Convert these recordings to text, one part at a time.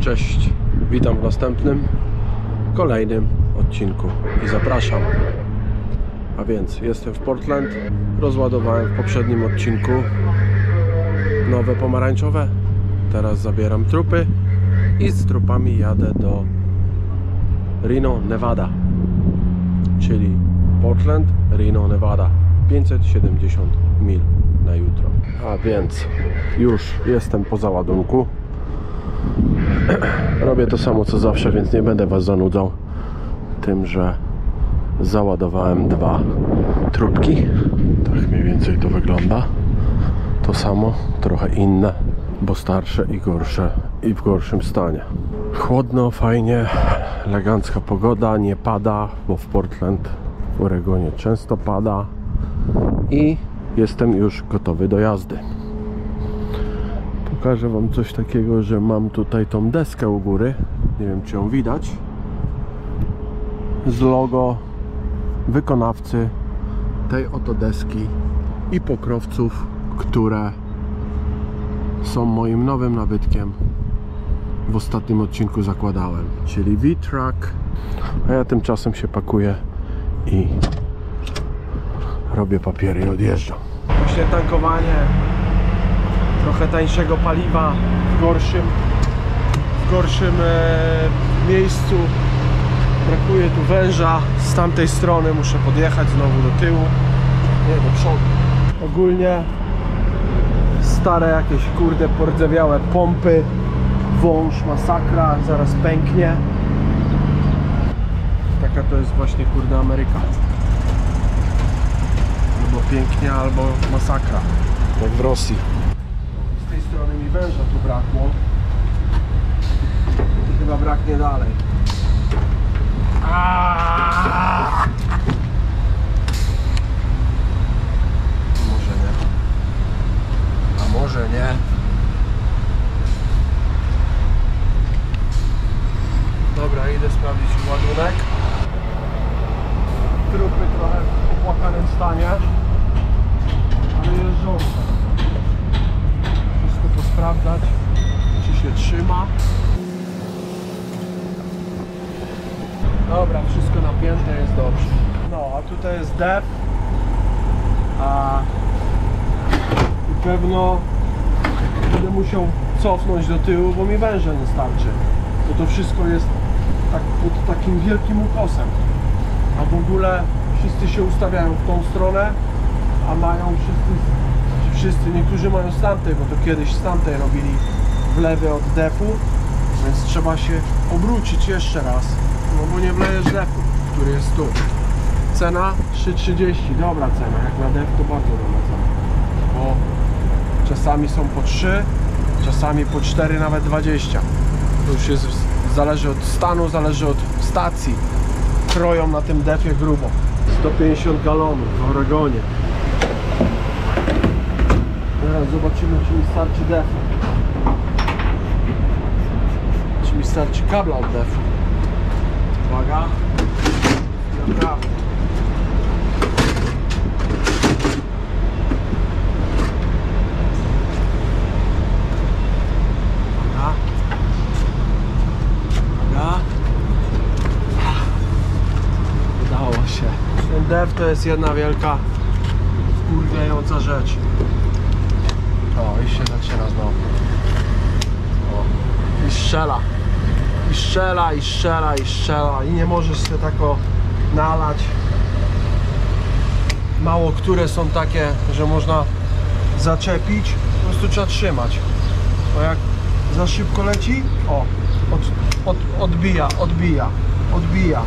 Cześć, witam w następnym, kolejnym odcinku i zapraszam. A więc jestem w Portland, rozładowałem w poprzednim odcinku nowe pomarańczowe. Teraz zabieram trupy i z trupami jadę do Reno, Nevada, czyli Portland, Reno, Nevada. 570 mil na jutro. A więc już jestem po załadunku. Robię to samo co zawsze, więc nie będę Was zanudzał tym, że załadowałem dwa trubki. Tak mniej więcej to wygląda. To samo, trochę inne, bo starsze i gorsze i w gorszym stanie. Chłodno, fajnie, elegancka pogoda, nie pada, bo w Portland, w Oregonie często pada i jestem już gotowy do jazdy pokażę wam coś takiego, że mam tutaj tą deskę u góry nie wiem czy ją widać z logo wykonawcy tej oto deski i pokrowców, które są moim nowym nabytkiem w ostatnim odcinku zakładałem czyli V-Track a ja tymczasem się pakuję i robię papiery i odjeżdżam. Właśnie tankowanie trochę tańszego paliwa w gorszym w gorszym e, miejscu brakuje tu węża. Z tamtej strony muszę podjechać znowu do tyłu. Nie do przodu. Ogólnie stare jakieś kurde pordzewiałe pompy. Wąż masakra zaraz pęknie. Taka to jest właśnie kurde Ameryka. Albo pięknie albo masakra. Jak w Rosji. Z tej strony mi węża tu brakło. I chyba braknie dalej może nie. A może nie. Dobra idę sprawdzić ładunek. Trupy trochę w opłakanym stanie. Ale jeżdżące wszystko posprawdzać, czy się trzyma. Dobra, wszystko napięte jest dobrze. No, a tutaj jest dep. A pewno będę musiał cofnąć do tyłu, bo mi węże nie starczy. Bo to wszystko jest tak pod takim wielkim ukosem. A w ogóle wszyscy się ustawiają w tą stronę, a mają wszyscy wszyscy, niektórzy mają z tamtej, bo to kiedyś z tamtej robili wlewy od defu, więc trzeba się obrócić jeszcze raz, no bo nie wlejesz defu, który jest tu. Cena 3,30, dobra cena, jak na def to bardzo dobra cena, bo czasami są po 3, czasami po 4, nawet 20. To już jest, zależy od stanu, zależy od stacji. Kroją na tym defie grubo. 150 galonów w Oregonie. Teraz zobaczymy, czy mi starczy defu. Czy mi starczy kabla od defu. Uwaga. Naprawdę. Uwaga. Udało się. Ten def to jest jedna wielka kurwiająca rzecz. O, i się zaczyna znowu. O. I strzela. I strzela, i strzela, i strzela. I nie możesz się tako nalać. Mało które są takie, że można zaczepić. Po prostu trzeba trzymać. Bo jak za szybko leci, o, od, od, odbija, odbija, odbija.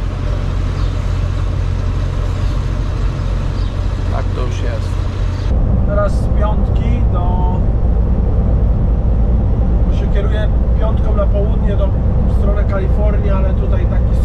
Tak to już jest. Teraz z piątki do... się kieruję piątką na południe do w stronę Kalifornii, ale tutaj taki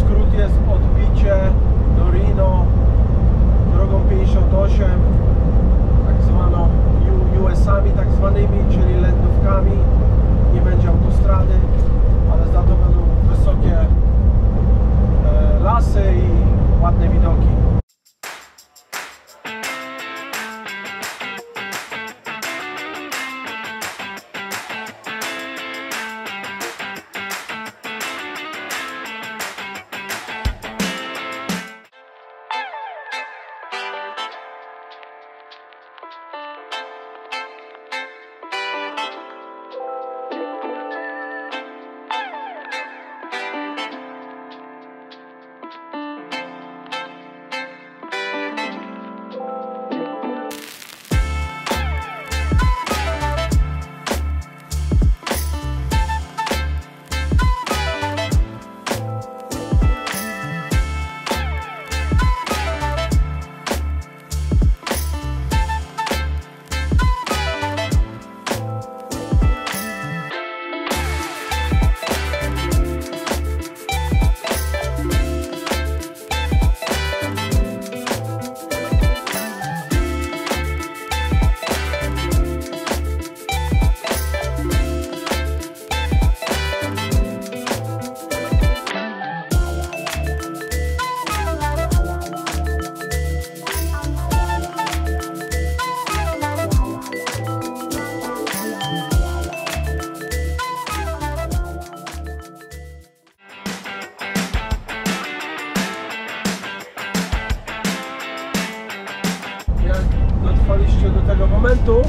to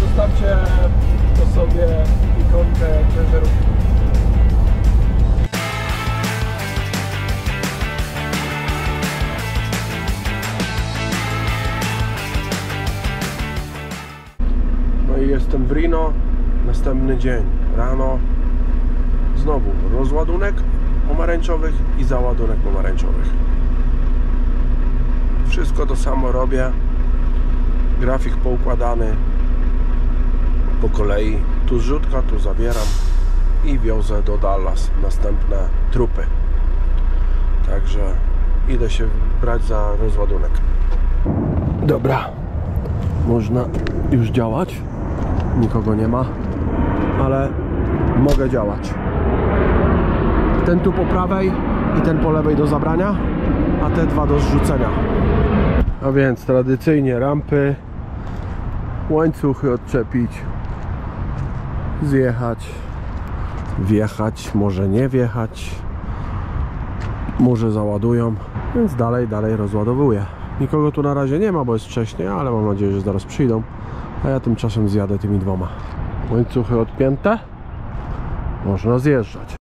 zostawcie po sobie ikonkę ciężarówki. No i jestem w Rino. Następny dzień. Rano. Znowu rozładunek pomarańczowych i załadunek pomarańczowych. Wszystko to samo robię. Grafik poukładany po kolei. Tu zrzutka, tu zabieram i wiozę do Dallas następne trupy. Także idę się brać za rozładunek. Dobra, można już działać. Nikogo nie ma, ale mogę działać. Ten tu po prawej i ten po lewej do zabrania, a te dwa do zrzucenia. A więc tradycyjnie rampy, łańcuchy odczepić, zjechać, wjechać, może nie wjechać, może załadują, więc dalej, dalej rozładowuję. Nikogo tu na razie nie ma, bo jest wcześnie, ale mam nadzieję, że zaraz przyjdą, a ja tymczasem zjadę tymi dwoma. Łańcuchy odpięte, można zjeżdżać.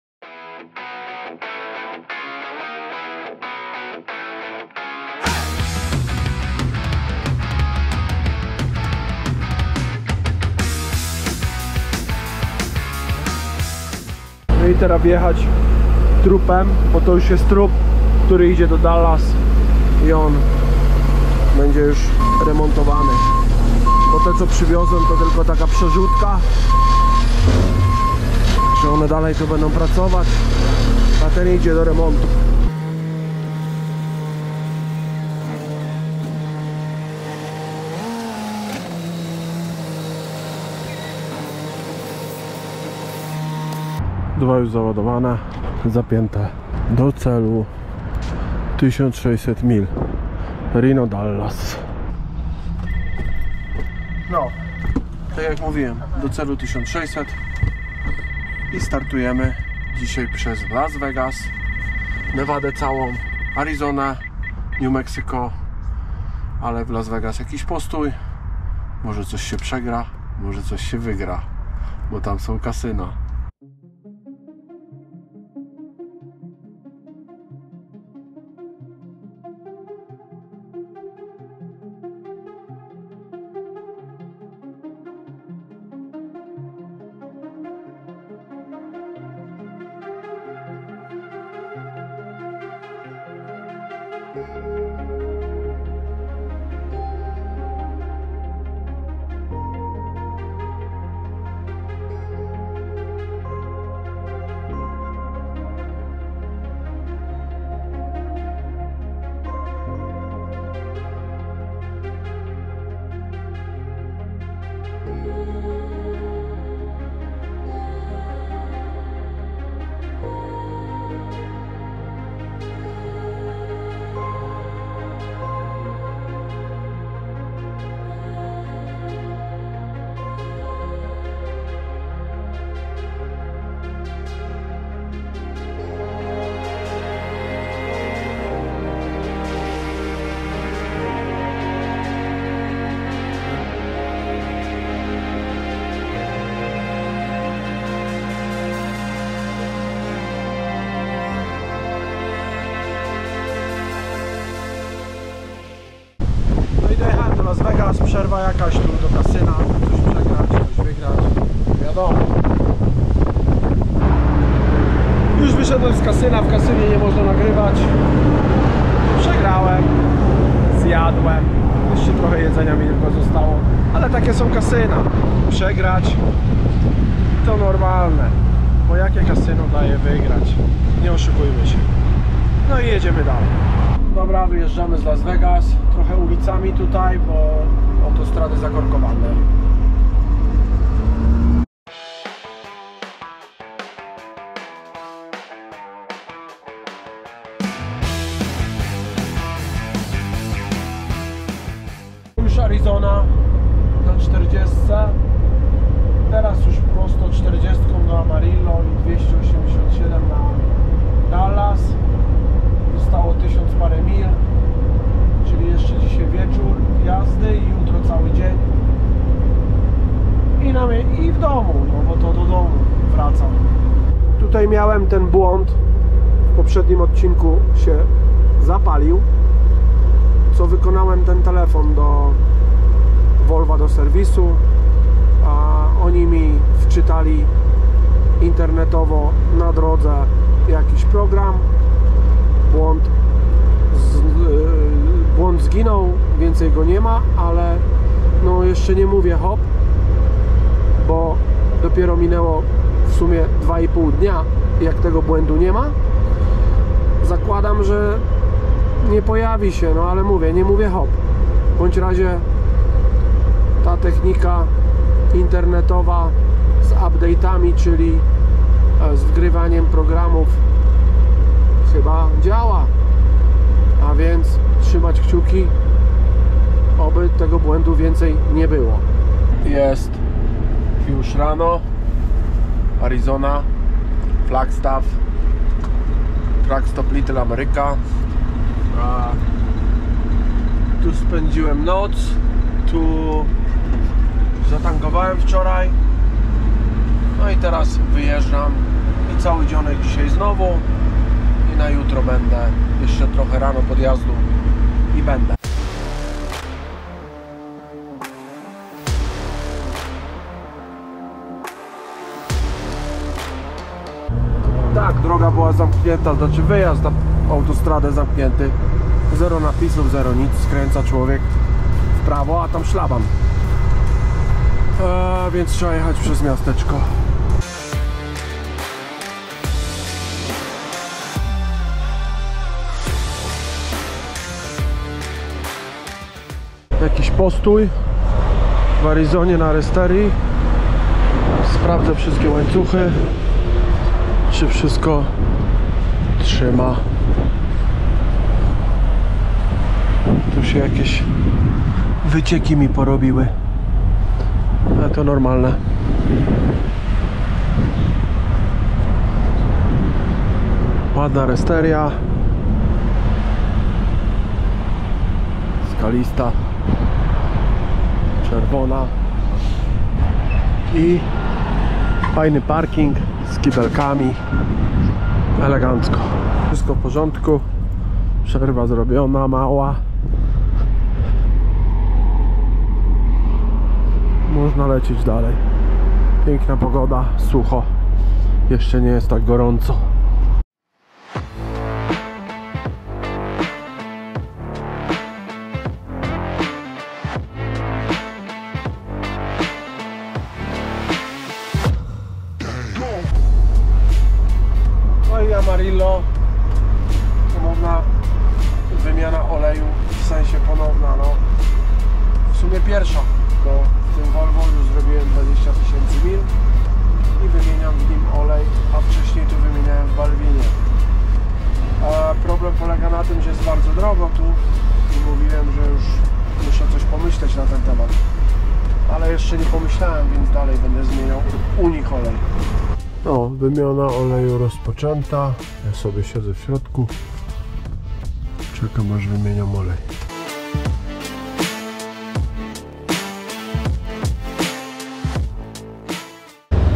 No i teraz wjechać trupem, bo to już jest trup, który idzie do Dallas i on będzie już remontowany. Bo te co przywiozłem to tylko taka przerzutka. Że one dalej tu będą pracować, a ten idzie do remontu. Dwa już załadowane, zapięte do celu 1600 mil. Rino Dallas. No, tak jak mówiłem, do celu 1600 i startujemy dzisiaj przez Las Vegas, Nevadę całą, Arizona, New Mexico, ale w Las Vegas jakiś postój, może coś się przegra, może coś się wygra, bo tam są kasyna. Jakaś tu do kasyna, coś przegrać, coś wygrać, wiadomo. Już wyszedłem z kasyna, w kasynie nie można nagrywać. Przegrałem, zjadłem, jeszcze trochę jedzenia mi tylko zostało, ale takie są kasyna. Przegrać to normalne, bo jakie kasyno daje wygrać? Nie oszukujmy się. No i jedziemy dalej. Dobra, wyjeżdżamy z Las Vegas. Trochę ulicami tutaj, bo autostrady zakorkowane. Już Arizona na 40. Teraz już prosto 40 do Amarillo i 287 na Dallas. Zostało 1000 parę mil, czyli jeszcze dzisiaj wieczór jazdy cały dzień. I, na, i w domu, no bo to do domu wracam. Tutaj miałem ten błąd, w poprzednim odcinku się zapalił, co wykonałem ten telefon do Volvo do serwisu, a oni mi wczytali internetowo na drodze jakiś program, błąd błąd zginął, więcej go nie ma, ale no jeszcze nie mówię hop, bo dopiero minęło w sumie 2,5 dnia, jak tego błędu nie ma. Zakładam, że nie pojawi się, no ale mówię, nie mówię hop. W bądź razie ta technika internetowa z update'ami, czyli e, z wgrywaniem programów chyba działa. A więc trzymać kciuki, oby tego błędu więcej nie było. Jest już rano, Arizona, Flagstaff, Truckstop Little America. A tu spędziłem noc, tu zatankowałem wczoraj. No i teraz wyjeżdżam i cały dzionek dzisiaj znowu i na jutro będę jeszcze trochę rano podjazdu i będę. Tak, droga była zamknięta, znaczy wyjazd na autostradę zamknięty. Zero napisów, zero nic, skręca człowiek w prawo, a tam szlaban. Eee, więc trzeba jechać przez miasteczko. Jakiś postój w Arizonie na Resterii. Sprawdzę wszystkie łańcuchy czy wszystko trzyma. Tu się jakieś wycieki mi porobiły. Ale to normalne. Ładna resteria. Skalista. Czerwona. I fajny parking z kibelkami. Elegancko. Wszystko w porządku. Przerwa zrobiona mała. Można lecieć dalej. Piękna pogoda, sucho. Jeszcze nie jest tak gorąco Amarillo ponowna wymiana oleju w sensie ponowna no. W sumie pierwsza bo w tym Volvo już zrobiłem 20 tysięcy mil i wymieniam w nim olej a wcześniej tu wymieniałem w Balwinie. A problem polega na tym, że jest bardzo drogo tu i mówiłem, że już muszę coś pomyśleć na ten temat. Ale jeszcze nie pomyślałem, więc dalej będę zmieniał u nich olej o, wymiana oleju rozpoczęta. Ja sobie siedzę w środku. Czekam aż wymieniam olej.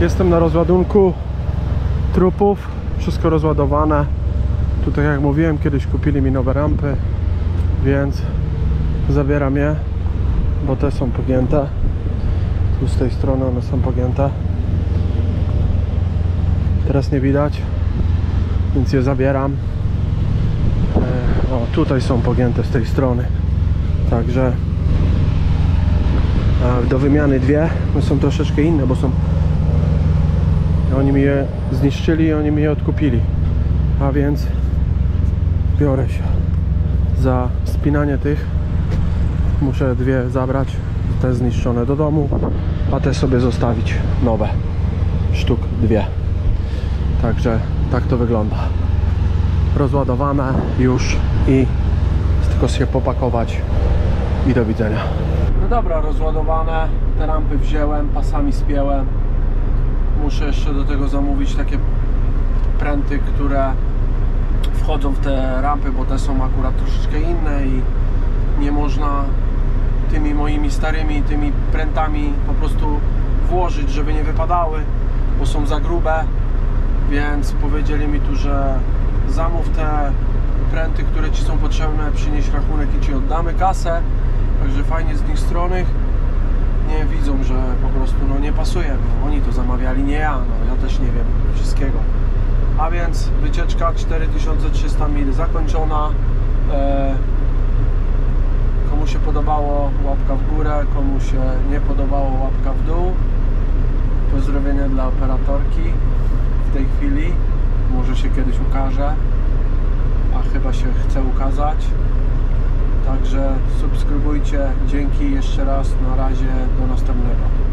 Jestem na rozładunku trupów. Wszystko rozładowane. Tutaj jak mówiłem, kiedyś kupili mi nowe rampy, więc zabieram je, bo te są pogięte. Tu z tej strony one są pogięte teraz nie widać więc je zabieram. E, o tutaj są pogięte z tej strony. Także do wymiany dwie one są troszeczkę inne bo są oni mi je zniszczyli i oni mi je odkupili. A więc biorę się za spinanie tych. Muszę dwie zabrać te zniszczone do domu a te sobie zostawić nowe. Sztuk dwie Także tak to wygląda. Rozładowane już i tylko się popakować i do widzenia. No dobra, rozładowane. Te rampy wziąłem, pasami spięłem. Muszę jeszcze do tego zamówić takie pręty, które wchodzą w te rampy, bo te są akurat troszeczkę inne i nie można tymi moimi starymi tymi prętami po prostu włożyć, żeby nie wypadały, bo są za grube więc powiedzieli mi tu, że zamów te pręty, które Ci są potrzebne, przynieś rachunek i Ci oddamy kasę, także fajnie z nich strony nie widzą, że po prostu no, nie pasuje, no, oni to zamawiali, nie ja, no, ja też nie wiem wszystkiego. A więc wycieczka 4300 mil zakończona. E, komu się podobało, łapka w górę, komu się nie podobało, łapka w dół. Pozdrowienia dla operatorki tej chwili. Może się kiedyś ukaże, a chyba się chce ukazać. Także subskrybujcie. Dzięki jeszcze raz. Na razie. Do następnego.